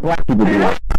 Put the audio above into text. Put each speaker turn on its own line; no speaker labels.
practically